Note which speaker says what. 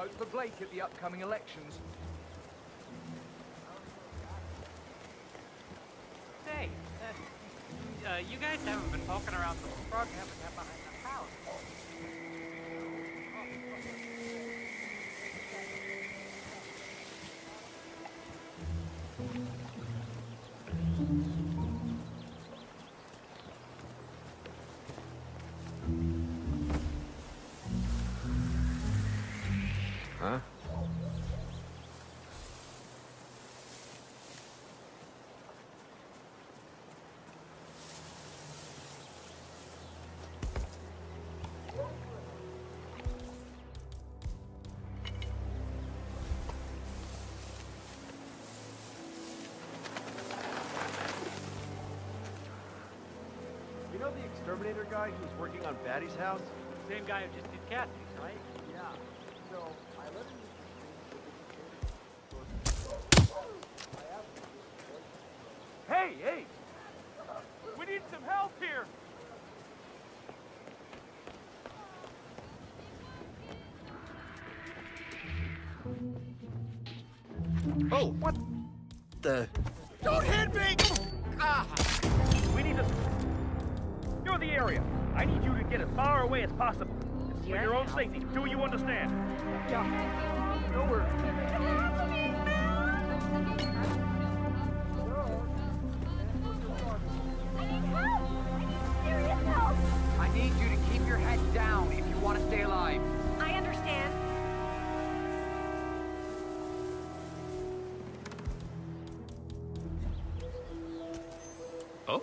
Speaker 1: Vote for Blake at the upcoming elections.
Speaker 2: Hey, uh, uh, you guys haven't been poking around the frog behind the house.
Speaker 3: You know the exterminator guy who's working on Batty's house?
Speaker 2: Same guy who just did Kathy's, right?
Speaker 3: Yeah. So I let him.
Speaker 1: Hey, hey! We need some help here!
Speaker 4: Oh, what the?
Speaker 1: Don't hit me! Ah! We need to... You're the area. I need you to get as far away as possible. It's for your own safety. Do you understand? Yeah. No worries.
Speaker 5: I need you to keep your head down if you want to stay alive.
Speaker 6: I understand.
Speaker 4: Oh?